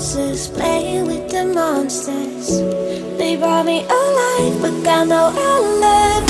Nonsense, playing with the monsters. They brought me alive, but got no alibi.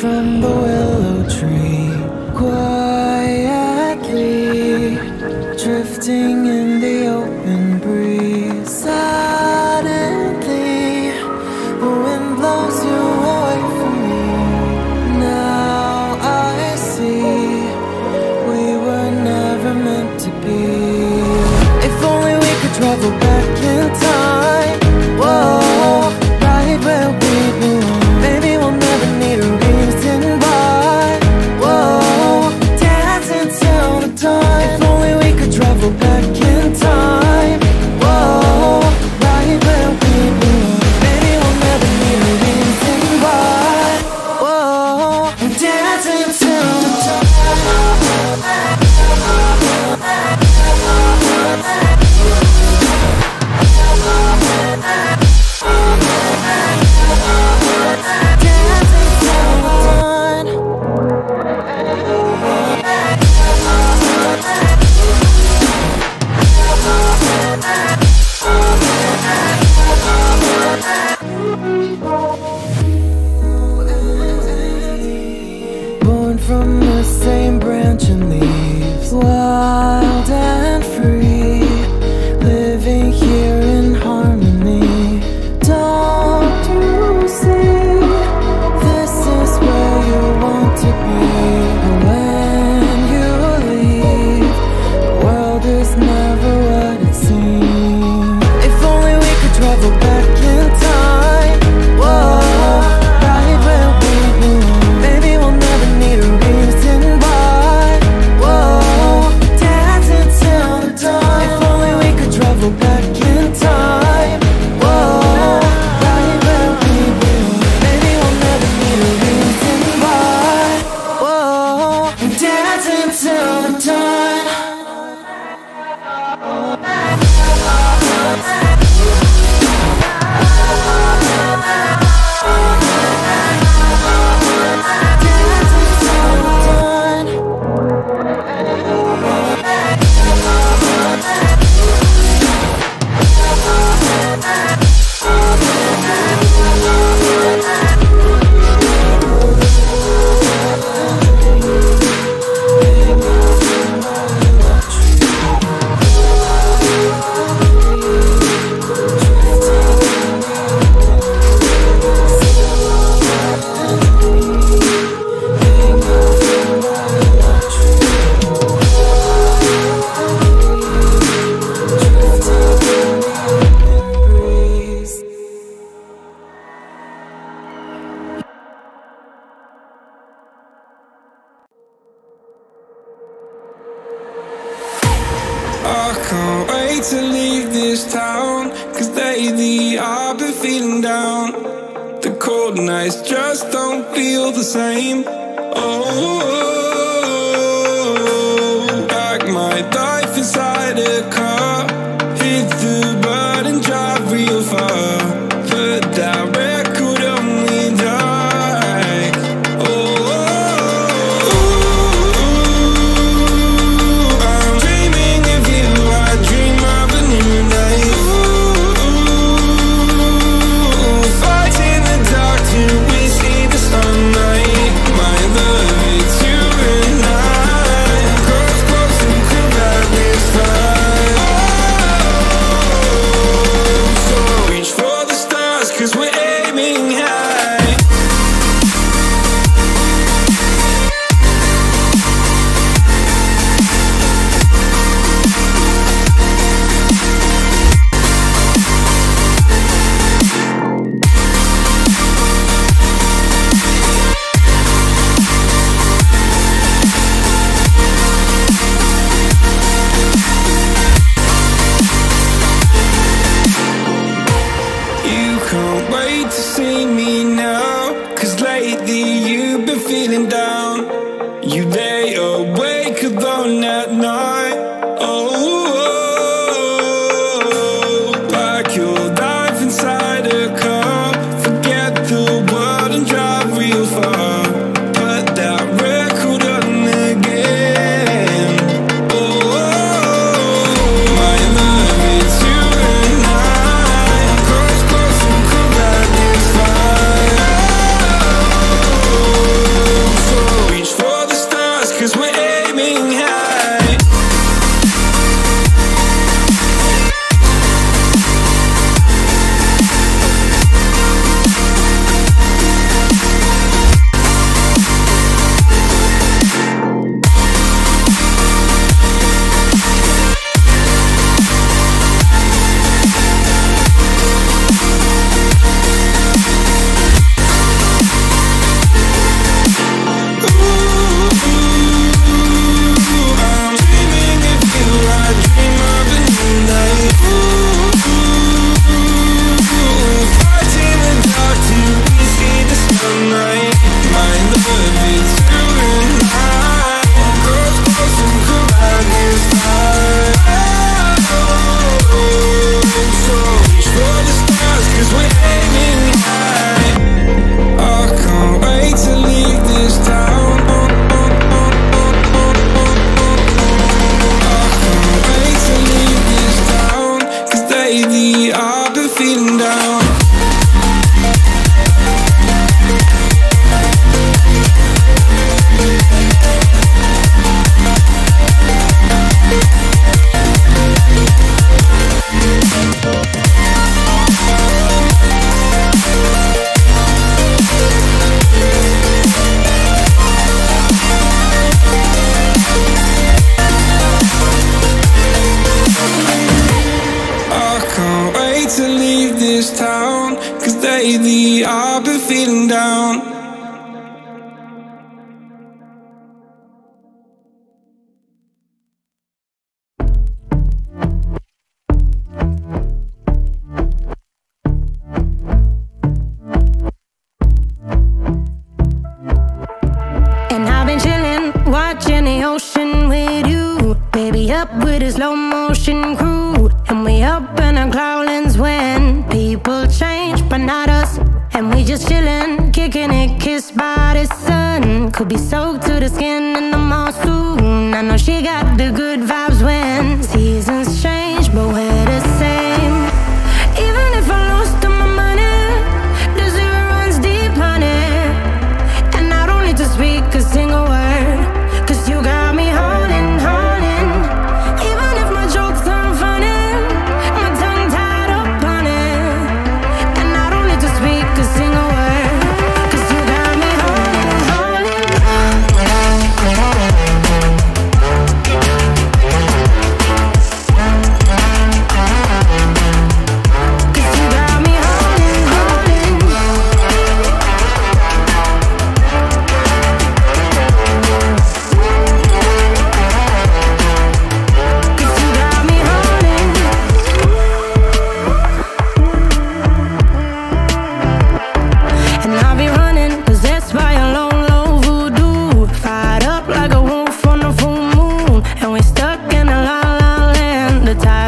From the willow tree, quietly drifting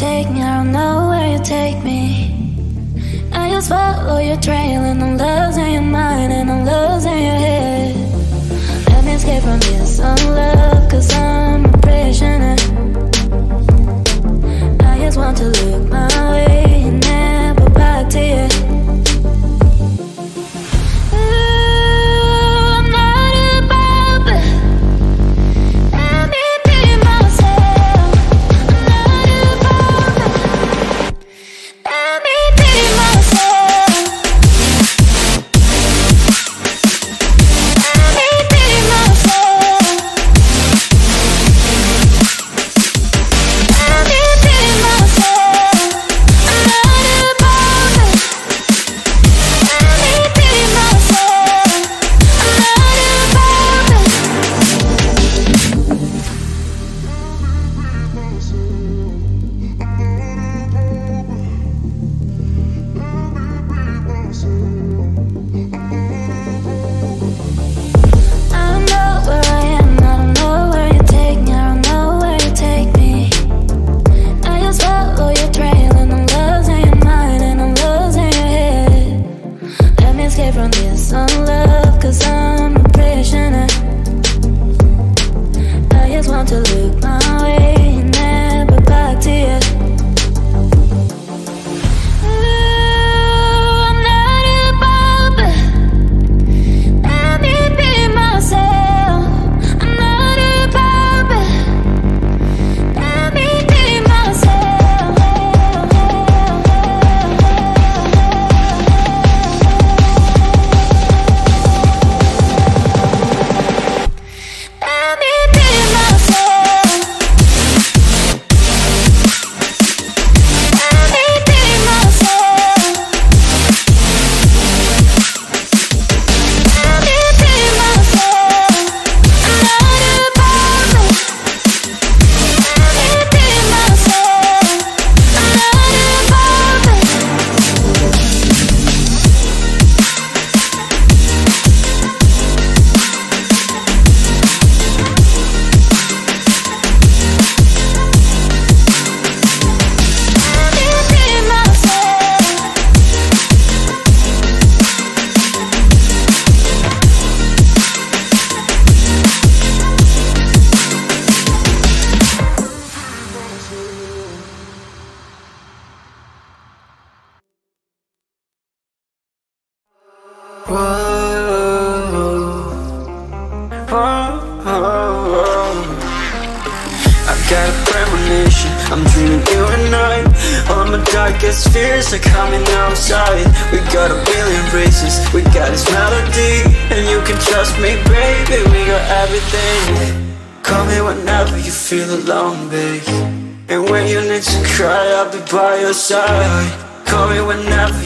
take me, I don't know where you take me. I just follow your trail, and I'm losing your mind, and I'm losing your head. Let me escape from this unlove, cause I'm a prisoner. I just want to look my way and never back to you.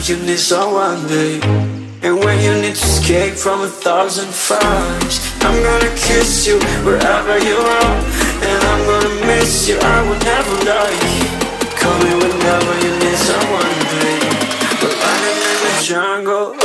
You need someone, babe and when you need to escape from a thousand fires I'm gonna kiss you wherever you are. And I'm gonna miss you, I will never lie Call me whenever you need someone, babe. We're running in the jungle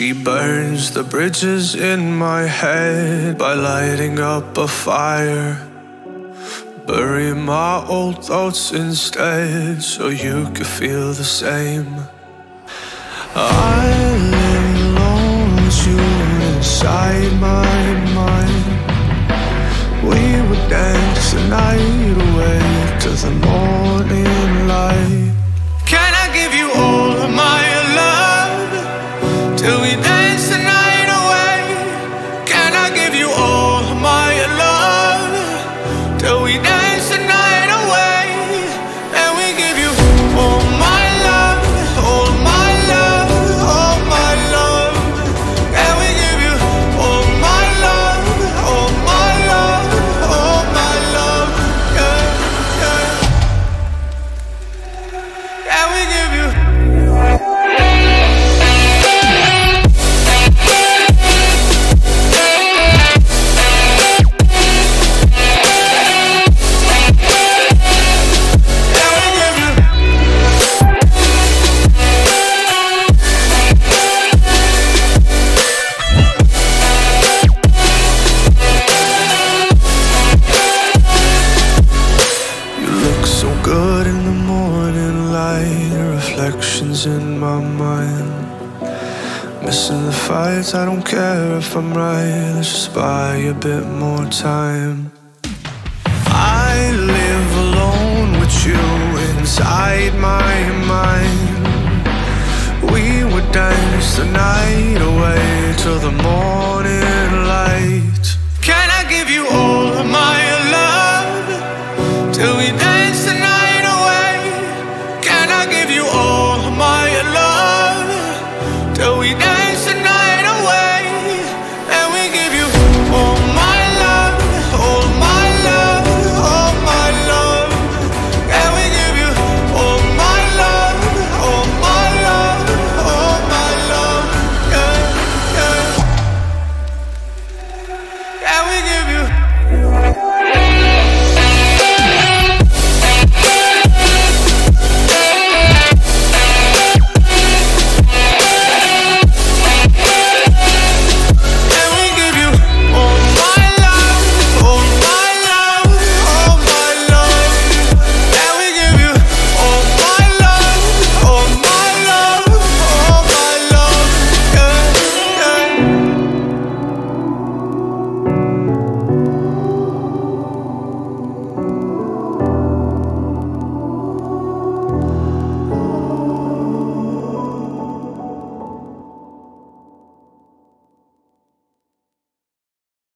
She burns the bridges in my head by lighting up a fire. Bury my old thoughts instead so you could feel the same. I live alone with you inside my mind. We would dance the night away to the morning till we dance bit more time.